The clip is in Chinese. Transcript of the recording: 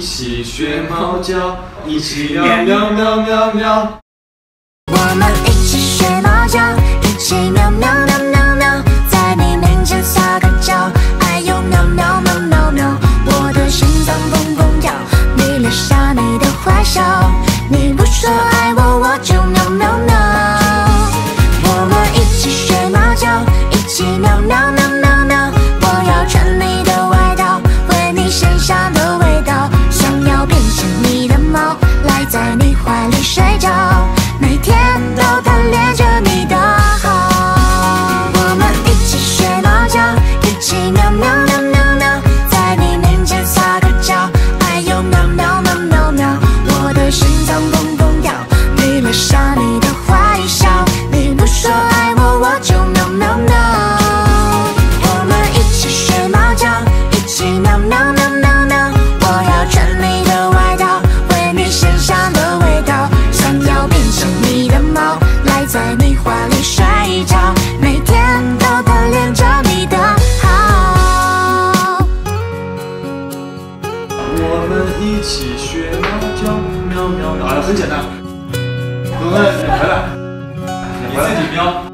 一起学猫叫，一起喵喵喵喵喵。我们一起学猫叫，一起喵喵喵喵喵，在你面前撒个娇，哎呦喵喵喵喵喵，我的心脏砰砰跳，迷恋上你的坏笑，你不说爱我，我就喵喵喵。我们一起学猫叫，一起喵喵喵，喵喵喵喵喵，我要穿你的外套，闻你身上的味道，想要变成你的猫，赖在你怀里睡觉，每天都贪恋着你的好。我们一起学猫叫，喵喵喵。啊，很简单。东哥，你回来，你自己喵。